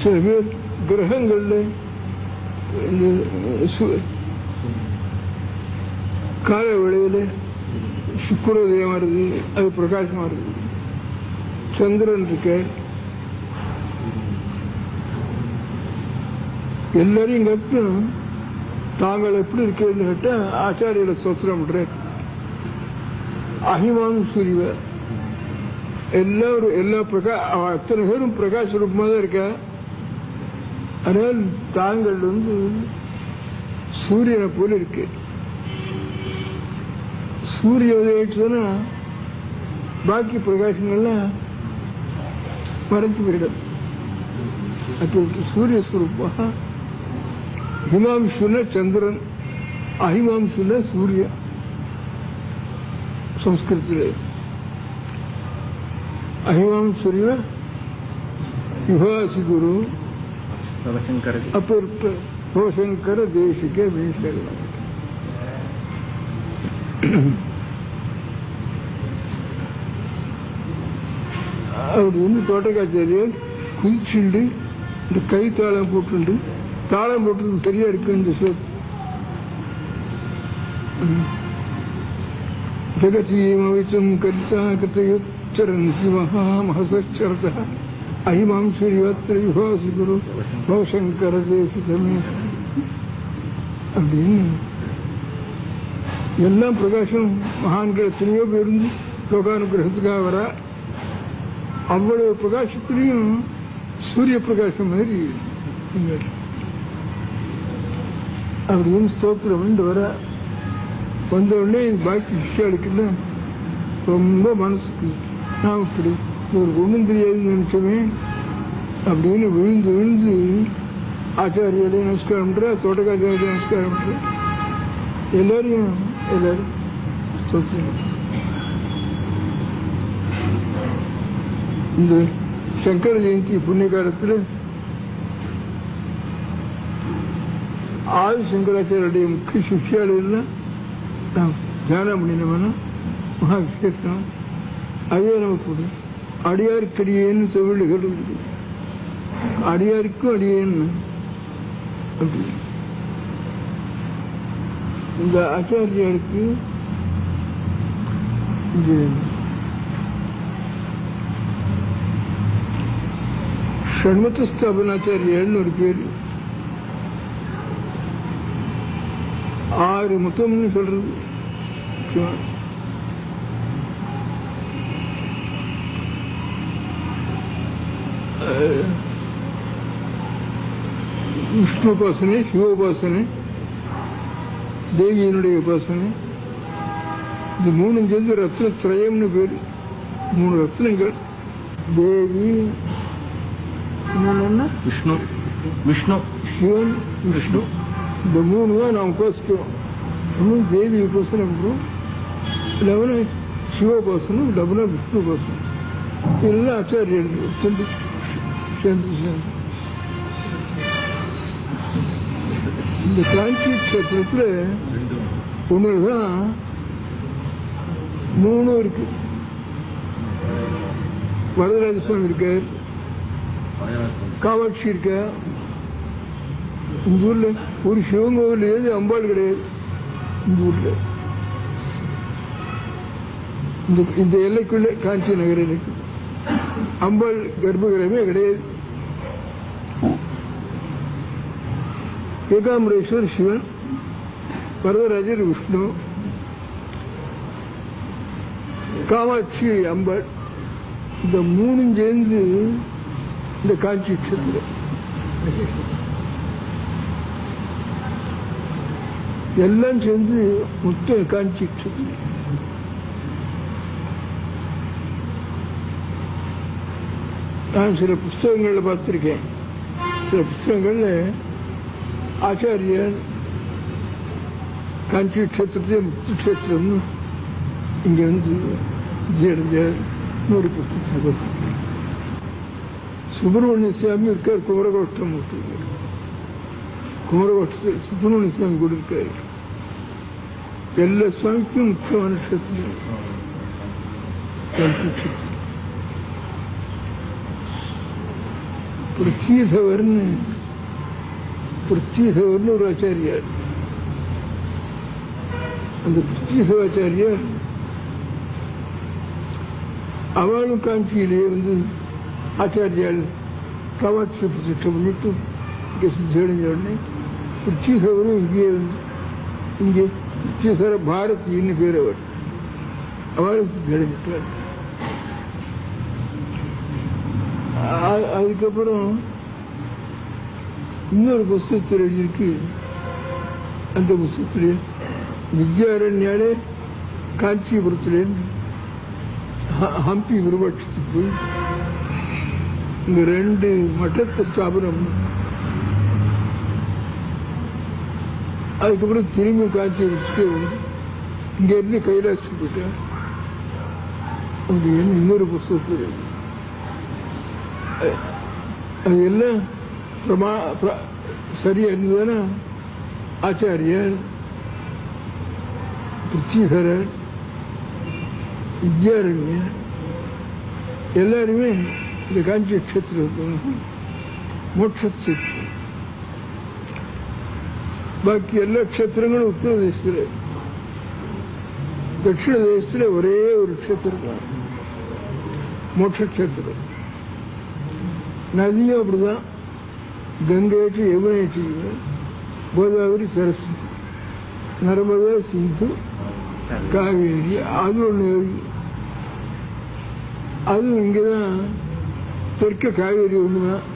சில பேர் கிரகங்கள்ல இந்த கால வேளையில சுக்கரோதயம் வருது அது பிரகாசமா இருக்குது சந்திரன் இருக்க எல்லாரையும் கேட்கணும் தாங்கள் எப்படி இருக்கிறதுன்னு கேட்டா ஆச்சாரியில சோத்திரம் பண்றேன் அகிமான் சூரியவர். எல்லாரும் எல்லா பிரகா அத்தனை பேரும் பிரகாச ரூபமா தான் இருக்கா? ஆனால் தாங்கள் வந்து சூரியனை போல இருக்கு. சூரிய உதயிட்டுனா பாக்கி பிரகாசங்கள்லாம் மறைஞ்சு போயிடும் அப்படி சூரிய சுரூபா ஹிமாம்சுன சந்திரன் அஹிமாம்சுல சூரிய சம்ஸ்கிருத்தில். அஹிமாம்சுரிய யுகாசி குரு अपर वो शंकर देश के बीच அவர் வந்து தோட்டக்காச்சாரியர் குதிச்சுண்டு இந்த கை தாளம் போட்டுண்டு தாளம் போட்டது சரியா இருக்கு இந்த சொல் ஜெகஜீவம் கரிசா கிருத்த சிவா மகசரதா அஹிமாம் ஸ்ரீவத்திர யுகாசிகுரு பவசங்கர தேசிதமே அப்படின்னு எல்லாம் பிரகாசம் மகான்கள் எத்தனையோ பேருந்து லோகானுகிரகத்துக்காக வர அவ்வளவு பிரகாசத்திலையும் சூரிய பிரகாஷம் மாதிரி அப்படின்னு ஸ்தோத்திரம் வந்து வர வந்த உடனே பாக்கி விஷயம் அடிக்கல ரொம்ப மனசுக்கு நான் பிடிக்கும் ஒரு ஒன்றும் தெரியாதுன்னு நினைச்சோமே அப்படின்னு விழுந்து விழுந்து ஆச்சாரியோட நமஸ்காரம் பண்ற தோட்டக்காச்சாரிய நமஸ்காரம் பண்ற எல்லாரையும் எல்லாரும் ஸ்தோத்திரம். இந்த சங்கர ஜெயந்தி புண்ணிய காலத்தில் ஆதி சங்கராச்சாரியுடைய முக்கிய சிஷ்யாலெல்லாம் நாம் தியானம் பண்ணினோம்னா மகா விசேஷம் அதே நமக்கு அடியாருக்கடியேன்னு தமிழ்கள் இருக்கு அடியாருக்கும் அடியேன்னு. இந்த ஆச்சாரியாருக்கு இந்த ஷண்மத ஒரு பேர். ஆறு மொத்தம்னு சொல்றது. விஷ்ணு உபாசனை சிவ உபாசனை தேவியினுடைய உபாசனை. இது மூணும் சேர்ந்து ரத்ன திரயம்னு பேர். மூணு ரத்னங்கள். தேவி இன்னொன்னு விஷ்ணு. விஷ்ணு. சிவன் விஷ்ணு. இந்த மூணு தான் நாம் உபாசிக்கிறோம். தேவி உபாசனை பண்ணுறோம் லெவன சிவோபாசனம் லெவன விஷ்ணு உபாசனம். இதெல்லாம் ஆச்சாரியர்கள். சென்று இந்த காஞ்சி கஷேத்திரத்தில் ஒன்று தான் மூணும் இருக்கு வரதராஜ சுவாமி இருக்கார் காமாட்சி இருக்க இந்த ஊர்ல ஒரு சிவன் கோவில் ஏது அம்பாள் கிடையாது இந்த ஊர்ல இந்த இந்த காஞ்சி நகர் இருக்கு அம்பல் கர்ப்பகிரகமே கிடையாது. ஏகாம்பரேஸ்வர் சிவன் வரதராஜர் விஷ்ணு காமாட்சி அம்பல் இந்த மூணும் சேர்ந்து இந்த காஞ்சி கஷேத்திரம் எல்லாம் சேர்ந்து முத்த காஞ்சி கஷேத்திரம் நான் சில புஸ்தகங்களில் பார்த்திருக்கேன் சில புஸ்தகங்கள்ல ஆச்சாரியர் காஞ்சி கஷேத்திரத்தையே முத்து கஷேத்திரம்னு இங்க வந்து விஜயடைஞ்சார் ஒரு புஸ்தகத்தை பார்த்திருக்கேன் சுப்பிரமணிய சுவாமி இருக்கார் குமரகோஷ்டம் இருக்கார் குமரகோஷ்டத்தில் சுப்பிரமணிய சுவாமி கூட இருக்காரு எல்லா சுவாமிக்கும் முக்கியமான கஷேத்திரம் காஞ்சி கஷேத்திரம் பிருத்திதவர்னு பிருத்திதவர்னு ஒரு ஆச்சாரியார் அந்த பிருத்திதவாச்சாரியார் அவளும் காஞ்சியிலே வந்து ஆச்சாரியால் காமாட்சி பிரதிஷ்டை பண்ணிட்டு இங்கே சித்தடைஞ்ச உடனே பிருத்திதவரும் இங்கே வந்து இங்கே பிருத்திதர பாரதின்னு பேர் அவர் அவளும் சித்தடைஞ்சிட்டார் அதுக்கப்புறம் இன்னொரு புஸ்தகத்தில் எழுதியிருக்கு அந்த புஸ்தத்திலே வித்யாரண்யாலே காஞ்சிபுரத்திலே ஹம்பி விருவட்சத்துக்கு இந்த ரெண்டு மட்டத்தை ஸ்தாபனம். அதுக்கப்புறம் திரும்பி காட்சி வச்சுட்டு வந்து இங்க இருந்து கைலாசம் போயிட்டார் இன்னொரு புஸ்தகத்தில் அது எல்லாம் பிரமா பிர- சரியா இருந்ததுன்னா ஆச்சாரியர் பிருத்திகரர் வித்யாரண்யர் எல்லாருமே இந்த காஞ்சி கஷேத்திரத்தில் மோட்சத்து பாக்கி எல்லா க்ஷேத்திரங்களும் உத்தர தேசத்தில் தட்சிண தேசத்தில் ஒரே ஒரு க்ஷேத்திரம் தான். மோட்ச க்ஷேத்திரம் நதியும் அப்படிதான். கங்கையாற்று யமுனையாற்று கோதாவரி சரஸ்வதி. நர்மதா சிந்து காவேரி அது ஒன்று அதுவும் இங்கே தான் தெற்க காவேரி ஒன்று தான்